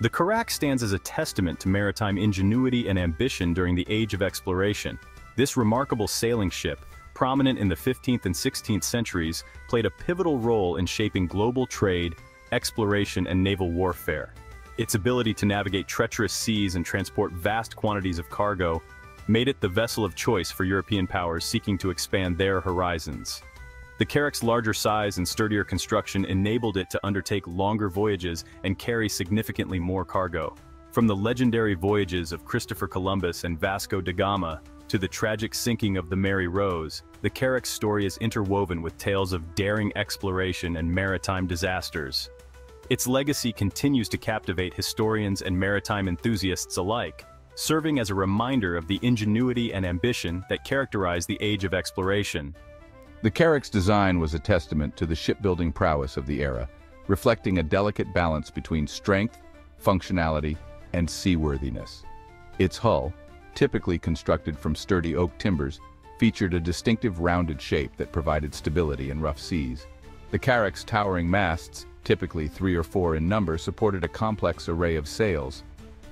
The Carrack stands as a testament to maritime ingenuity and ambition during the Age of Exploration. This remarkable sailing ship, prominent in the 15th and 16th centuries, played a pivotal role in shaping global trade, exploration and naval warfare. Its ability to navigate treacherous seas and transport vast quantities of cargo made it the vessel of choice for European powers seeking to expand their horizons. The Carrack's larger size and sturdier construction enabled it to undertake longer voyages and carry significantly more cargo. From the legendary voyages of Christopher Columbus and Vasco da Gama to the tragic sinking of the Mary Rose, the Carrack's story is interwoven with tales of daring exploration and maritime disasters. Its legacy continues to captivate historians and maritime enthusiasts alike, serving as a reminder of the ingenuity and ambition that characterize the age of exploration. The Carrack's design was a testament to the shipbuilding prowess of the era, reflecting a delicate balance between strength, functionality, and seaworthiness. Its hull, typically constructed from sturdy oak timbers, featured a distinctive rounded shape that provided stability in rough seas. The Carrack's towering masts, typically three or four in number, supported a complex array of sails.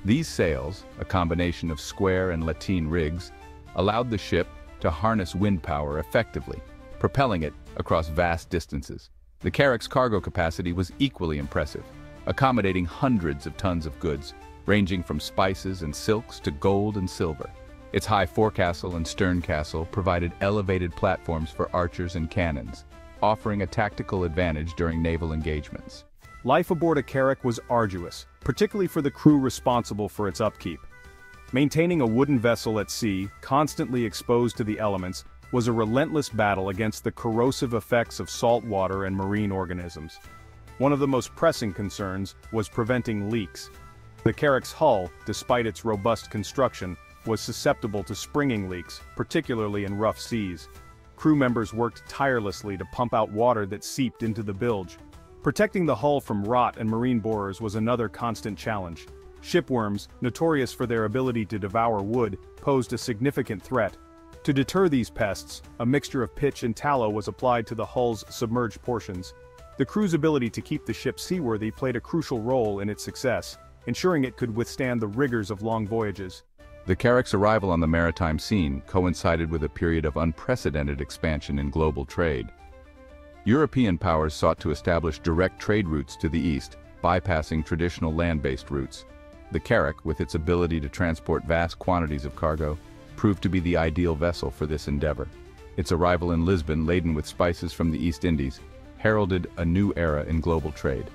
These sails, a combination of square and lateen rigs, allowed the ship to harness wind power effectively, propelling it across vast distances. The Carrack's cargo capacity was equally impressive, accommodating hundreds of tons of goods, ranging from spices and silks to gold and silver. Its high forecastle and stern castle provided elevated platforms for archers and cannons, offering a tactical advantage during naval engagements. Life aboard a Carrack was arduous, particularly for the crew responsible for its upkeep. Maintaining a wooden vessel at sea, constantly exposed to the elements, was a relentless battle against the corrosive effects of salt water and marine organisms. One of the most pressing concerns was preventing leaks. The Carrack's hull, despite its robust construction, was susceptible to springing leaks, particularly in rough seas. Crew members worked tirelessly to pump out water that seeped into the bilge. Protecting the hull from rot and marine borers was another constant challenge. Shipworms, notorious for their ability to devour wood, posed a significant threat, to deter these pests, a mixture of pitch and tallow was applied to the hull's submerged portions. The crew's ability to keep the ship seaworthy played a crucial role in its success, ensuring it could withstand the rigors of long voyages. The Carrack's arrival on the maritime scene coincided with a period of unprecedented expansion in global trade. European powers sought to establish direct trade routes to the east, bypassing traditional land-based routes. The Carrack, with its ability to transport vast quantities of cargo, proved to be the ideal vessel for this endeavor. Its arrival in Lisbon laden with spices from the East Indies heralded a new era in global trade.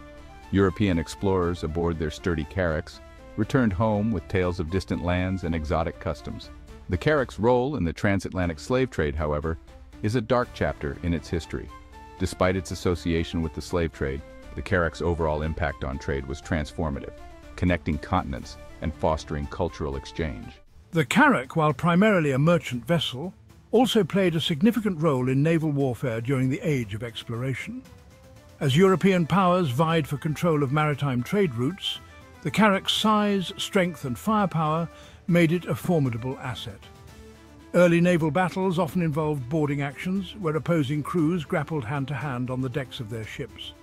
European explorers aboard their sturdy carracks returned home with tales of distant lands and exotic customs. The carrack's role in the transatlantic slave trade, however, is a dark chapter in its history. Despite its association with the slave trade, the carrack's overall impact on trade was transformative, connecting continents and fostering cultural exchange. The Carrack, while primarily a merchant vessel, also played a significant role in naval warfare during the Age of Exploration. As European powers vied for control of maritime trade routes, the Carrack's size, strength and firepower made it a formidable asset. Early naval battles often involved boarding actions, where opposing crews grappled hand-to-hand -hand on the decks of their ships.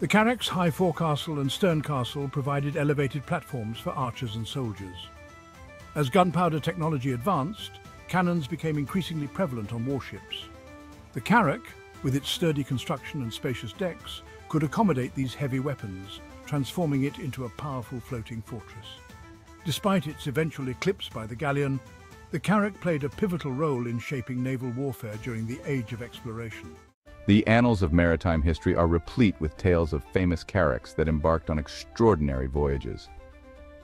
The Carrack's high forecastle and stern castle provided elevated platforms for archers and soldiers. As gunpowder technology advanced, cannons became increasingly prevalent on warships. The Carrack, with its sturdy construction and spacious decks, could accommodate these heavy weapons, transforming it into a powerful floating fortress. Despite its eventual eclipse by the galleon, the Carrack played a pivotal role in shaping naval warfare during the Age of Exploration. The annals of maritime history are replete with tales of famous carracks that embarked on extraordinary voyages.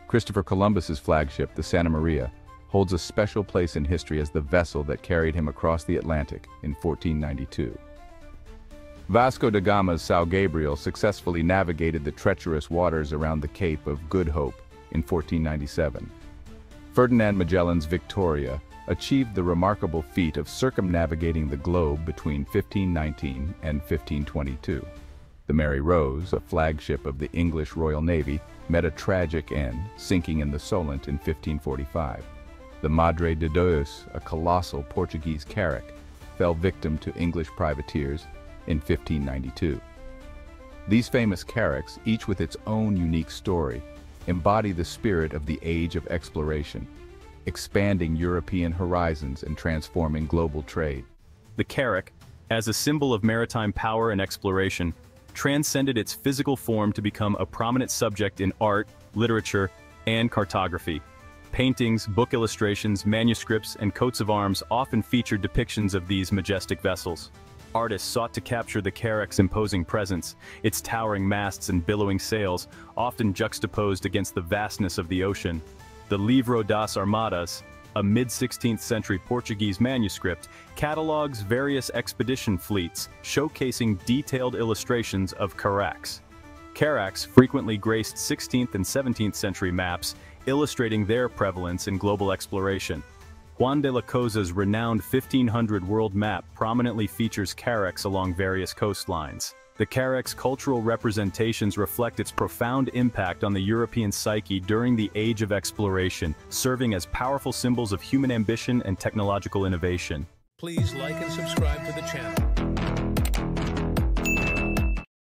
Christopher Columbus's flagship, the Santa Maria, holds a special place in history as the vessel that carried him across the Atlantic in 1492. Vasco da Gama's São Gabriel successfully navigated the treacherous waters around the Cape of Good Hope in 1497. Ferdinand Magellan's Victoria achieved the remarkable feat of circumnavigating the globe between 1519 and 1522. The Mary Rose, a flagship of the English Royal Navy, met a tragic end, sinking in the Solent in 1545. The Madre de Deus, a colossal Portuguese carrack, fell victim to English privateers in 1592. These famous carracks, each with its own unique story, embody the spirit of the age of exploration, expanding European horizons and transforming global trade. The carrack, as a symbol of maritime power and exploration, transcended its physical form to become a prominent subject in art, literature, and cartography. Paintings, book illustrations, manuscripts, and coats of arms often featured depictions of these majestic vessels. Artists sought to capture the carrack's imposing presence, its towering masts and billowing sails, often juxtaposed against the vastness of the ocean. The Livro das Armadas, a mid-16th century Portuguese manuscript, catalogues various expedition fleets, showcasing detailed illustrations of carracks. Carracks frequently graced 16th and 17th century maps, illustrating their prevalence in global exploration. Juan de la Cosa's renowned 1500 world map prominently features carracks along various coastlines. The carrack's cultural representations reflect its profound impact on the European psyche during the Age of Exploration, serving as powerful symbols of human ambition and technological innovation. Please like and subscribe to the channel.